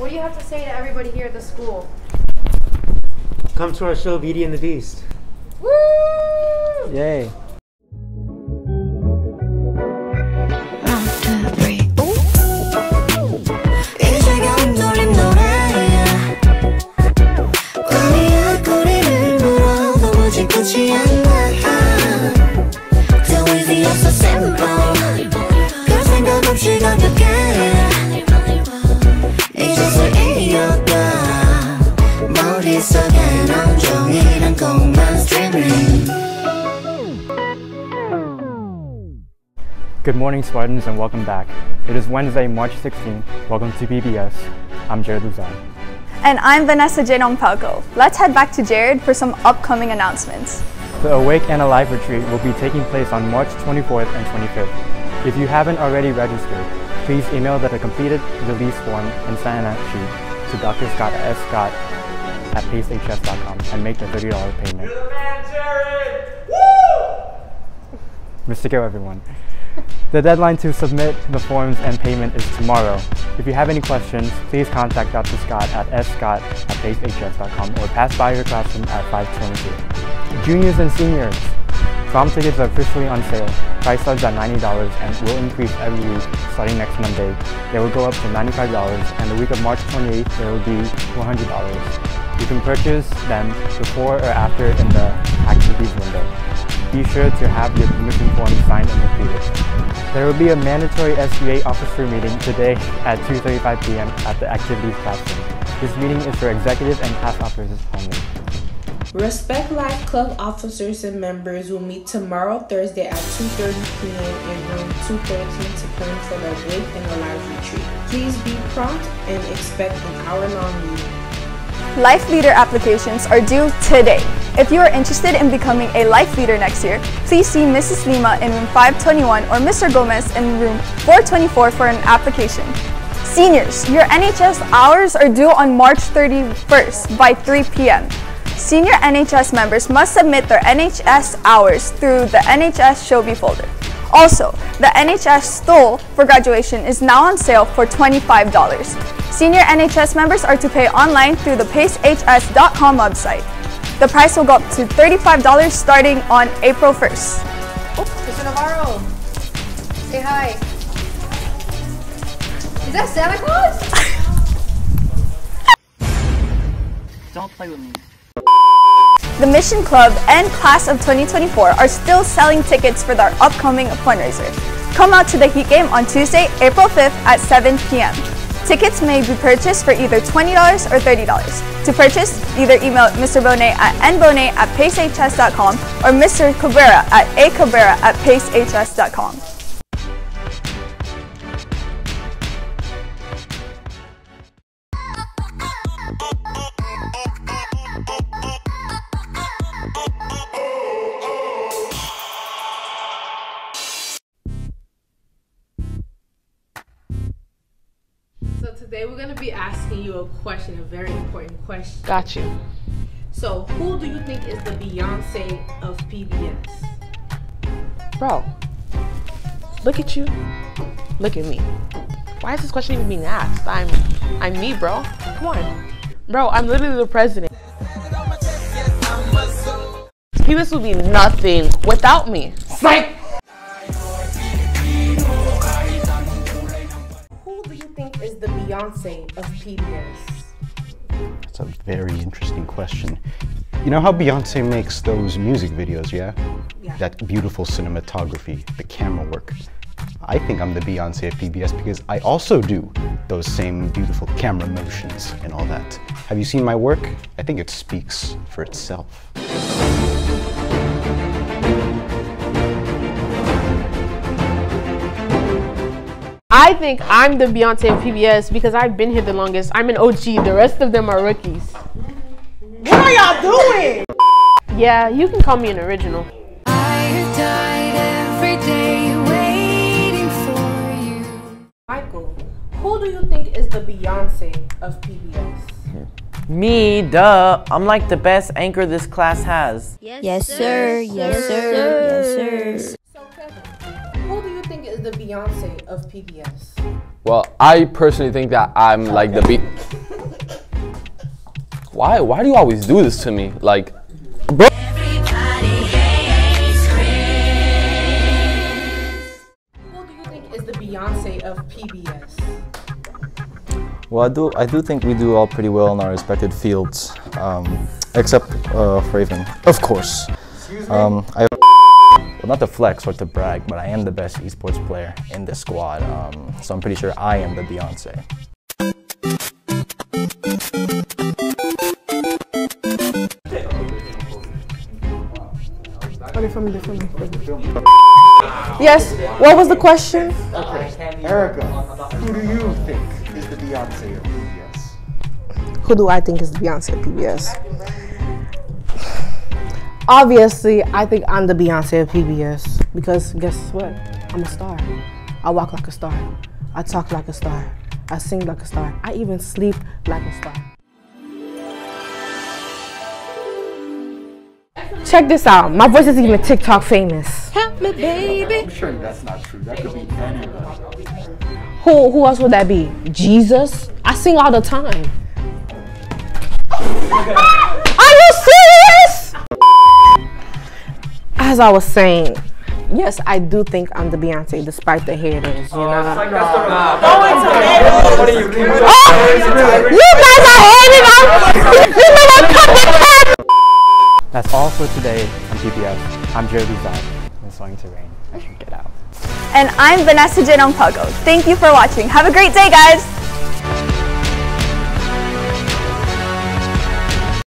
What do you have to say to everybody here at the school? Come to our show, Beauty and the Beast. Woo! Yay. Good morning, Spartans, and welcome back. It is Wednesday, March 16th. Welcome to PBS. I'm Jared Luzon. And I'm Vanessa Janong Palco. Let's head back to Jared for some upcoming announcements. The Awake and Alive retreat will be taking place on March 24th and 25th. If you haven't already registered, please email the completed release form and sign-up sheet to Dr. Scott S. Scott at pacehs.com and make the $30 payment. You're the man, Jared! Woo! Mr. Go, everyone. The deadline to submit the forms and payment is tomorrow. If you have any questions, please contact Dr. Scott at scott at pacehs.com or pass by your classroom at 522. Juniors and seniors, prom tickets are officially on sale. Price starts at $90 and will increase every week starting next Monday. They will go up to $95 and the week of March 28th they will be $100. You can purchase them before or after in the activities window. Be sure to have your permission form signed and completed. There will be a mandatory SUA officer meeting today at 2.35 p.m. at the activities classroom. This meeting is for executive and class officers only. Respect Life Club officers and members will meet tomorrow, Thursday at 2.30 p.m. in room 213 to plan for the Wake and Alive retreat. Please be prompt and expect an hour-long meeting. Life Leader applications are due today. If you are interested in becoming a Life Leader next year, please see Mrs. Lima in room 521 or Mr. Gomez in room 424 for an application. Seniors, your NHS hours are due on March 31st by 3 p.m. Senior NHS members must submit their NHS hours through the NHS Shobi folder. Also, the NHS stole for graduation is now on sale for $25. Senior NHS members are to pay online through the pacehs.com website. The price will go up to $35 starting on April 1st. Mr. Navarro, say hi. Is that Santa Claus? Don't play with me. The Mission Club and Class of 2024 are still selling tickets for their upcoming fundraiser. Come out to the Heat Game on Tuesday, April 5th at 7 p.m. Tickets may be purchased for either $20 or $30. To purchase, either email Mr. Bonet at nbonet at pacehs.com or Mr. Cabrera at acabrera at pacehs.com. today we're going to be asking you a question, a very important question. Got you. So who do you think is the Beyonce of PBS? Bro, look at you. Look at me. Why is this question even being asked? I'm I'm me, bro. Come on. Bro, I'm literally the president. PBS would be nothing without me. Psych! Beyonce of PBS? That's a very interesting question. You know how Beyonce makes those music videos, yeah? Yeah. That beautiful cinematography, the camera work. I think I'm the Beyonce of PBS because I also do those same beautiful camera motions and all that. Have you seen my work? I think it speaks for itself. I think I'm the Beyonce of PBS because I've been here the longest. I'm an OG. The rest of them are rookies. What are y'all doing? Yeah, you can call me an original. Michael, who do you think is the Beyonce of PBS? Me, duh. I'm like the best anchor this class has. Yes, sir. Yes, sir. Yes, sir. So Kevin, is the Beyonce of PBS? Well, I personally think that I'm like the beat. Why? Why do you always do this to me? Like, bro. Who do you think is the Beyonce of PBS? Well, I do. I do think we do all pretty well in our respected fields, um, except uh, Raven, of course. Um, I, well, not to flex or to brag, but I am the best esports player in this squad. Um, so I'm pretty sure I am the Beyonce. Yes. What was the question? Erica, who do you think is the Beyonce of PBS? Who do I think is the Beyonce of PBS? Obviously, I think I'm the Beyonce of PBS because guess what? I'm a star. I walk like a star. I talk like a star. I sing like a star. I even sleep like a star. Check this out. My voice is even TikTok famous. Help me, baby. I'm sure that's not true. That could be anyone. Who who else would that be? Jesus? I sing all the time. As I was saying, yes, I do think I'm the Beyonce, despite the haters. You know. Oh, you guys are hating on. You know what? Cut the crap. That's all for today on PBS. I'm Jeremy Zad. It's going to rain. I should get out. And I'm Vanessa Jen Pago. Thank you for watching. Have a great day, guys.